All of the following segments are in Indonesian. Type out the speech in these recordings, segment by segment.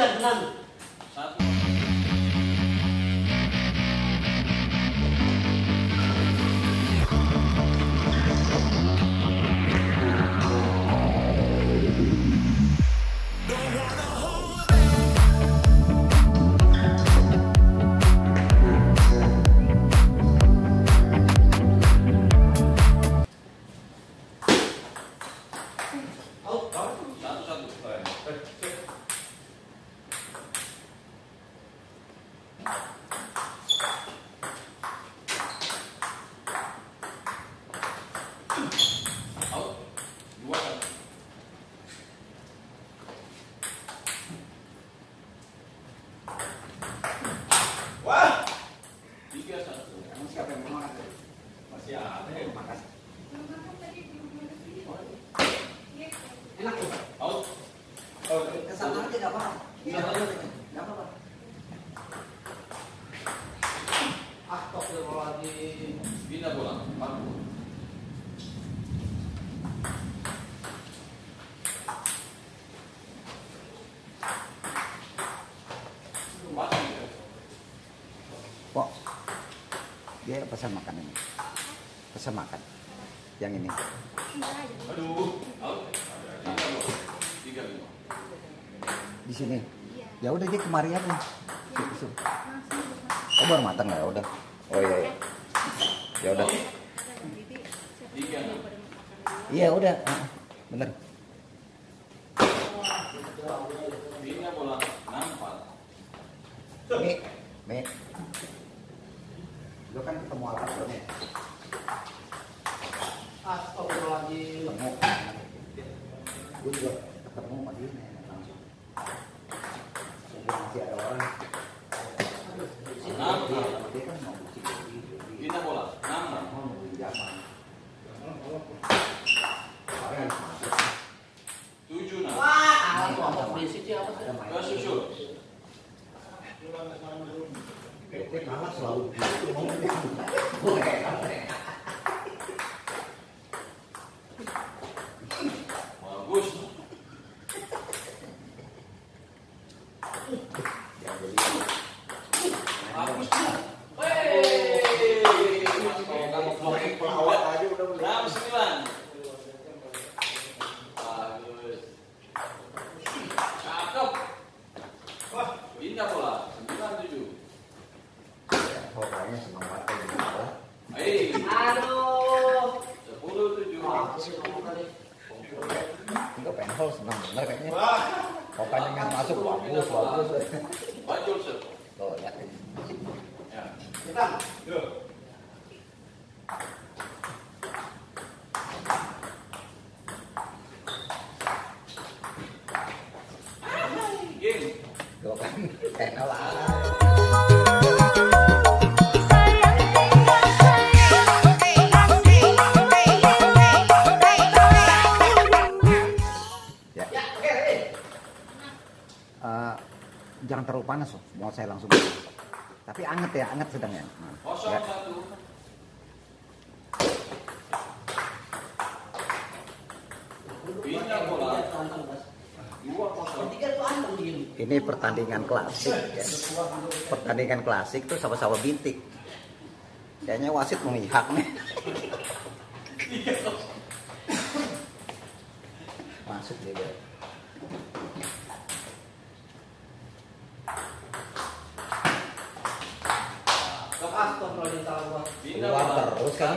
Tần Nâng Pok, dia pesan makan ini. Pesan makan. Yang ini. Aduh. Di sini. Ya udah dia kemari aja. Oh baru matang ya udah. Oh iya. iya. Ya udah. Iya udah. Bener. Good luck. Kan ya. eh, jangan terlalu panas, mau saya langsung. Tapi anget ya, anget sedang ya. pertandingan klasik ya. pertandingan klasik tuh sama-sama bintik kayaknya wasit memihak nih masuk dia ya, Keluar terus kan?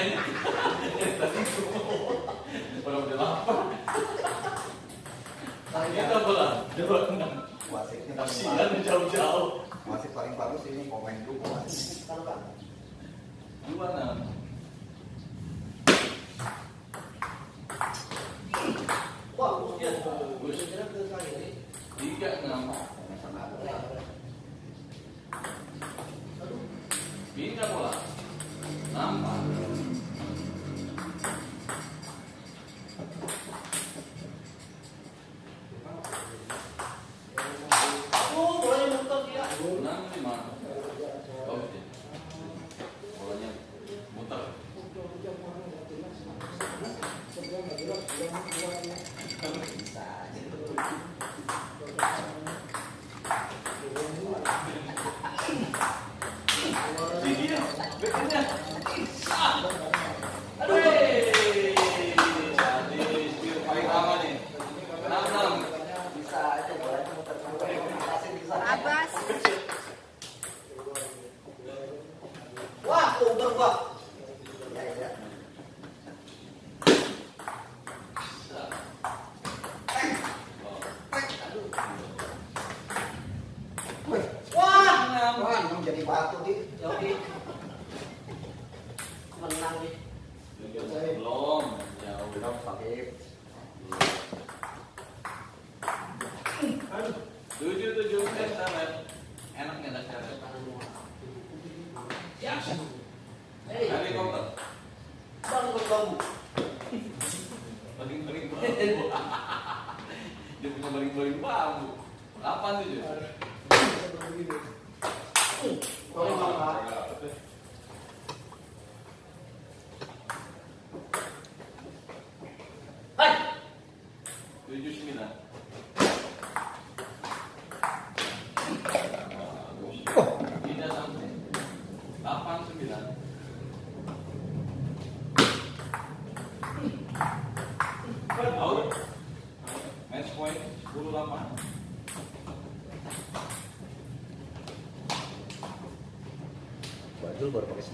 Nah, ini Kita pulang dua enam. Wasitnya Kasihan jauh-jauh. Wasit paling bagus ini komen dulu. Gimana? dia bukan baling-baling bambu. Kapan tuh Kalau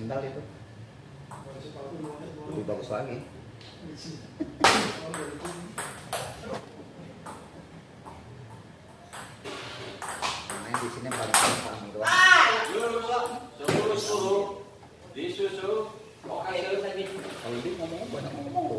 sendal itu. Lebih bagus lagi. Main di sini paling paling doang disusu disusu kalau dia ngomong banyak ngomong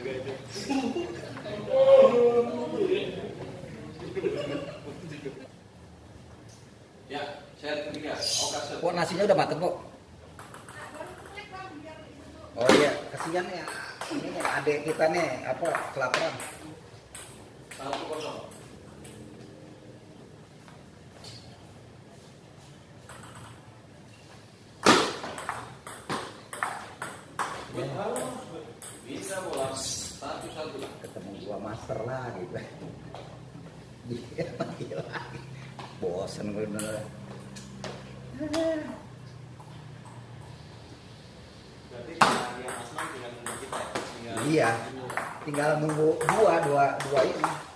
Ya, saya ketiga. Oke, oh, nasinya udah mateng kok. Oh iya, kasihan ya. Ini adik kita nih, apa kelaparan. Satu kosong. master gitu. lagi. Dia gue bener Iya, tinggal nunggu dua, dua, dua ini.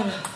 Oh.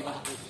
今。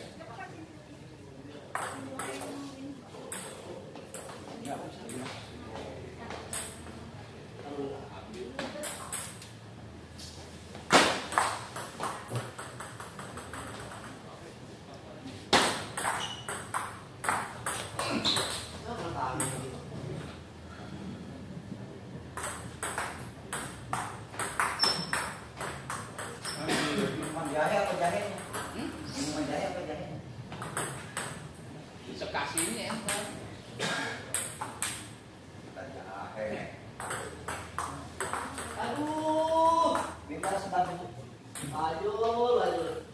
Alo, alo.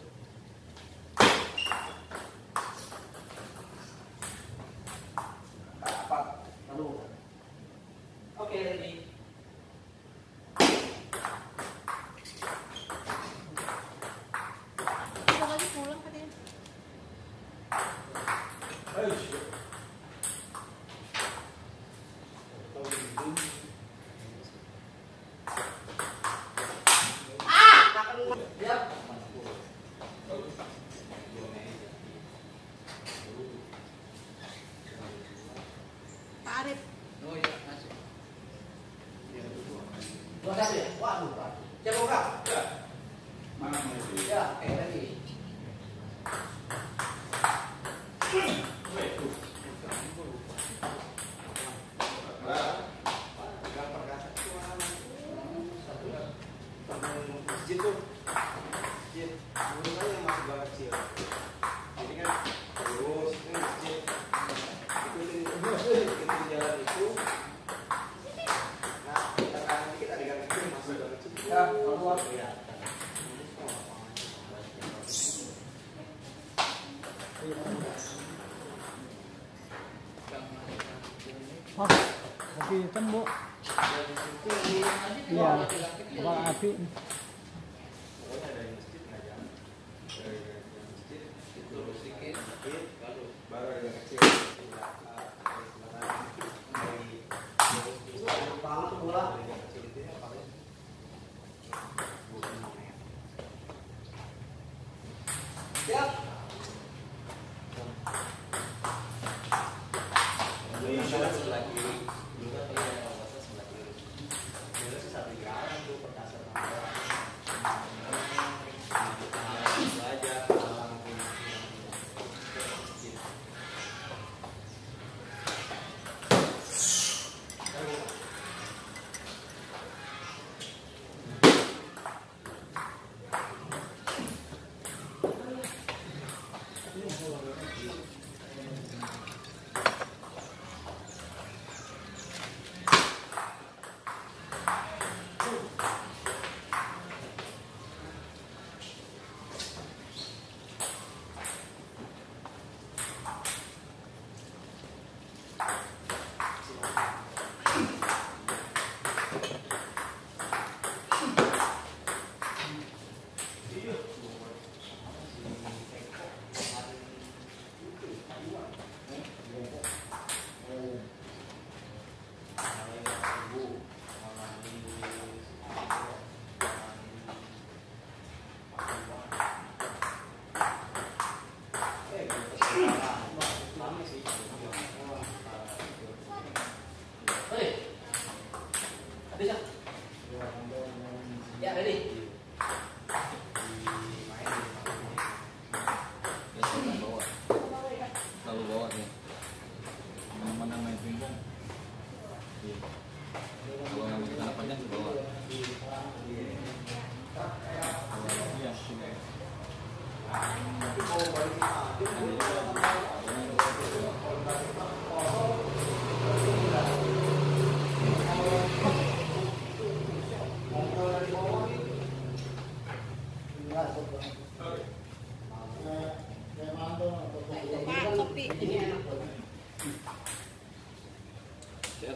Dua satu ya? Waduh, Coba buka. Ya. Mana mau Ya, kayak tadi. Pak, lagi tembok. Iya, bawa api. Ya, ready?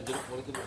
jeruk boleh itu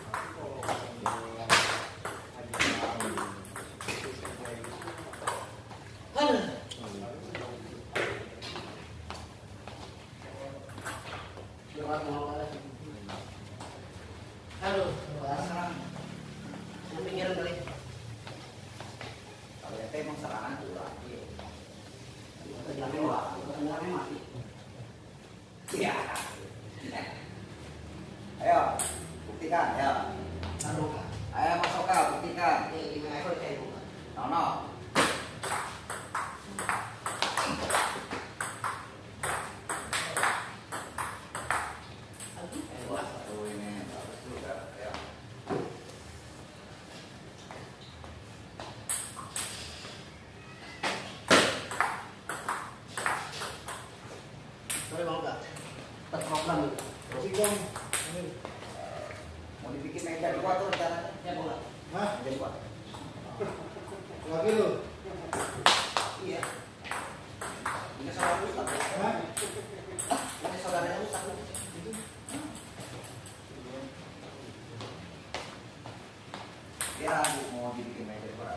Ragu mau dibikin meja dua.